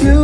you.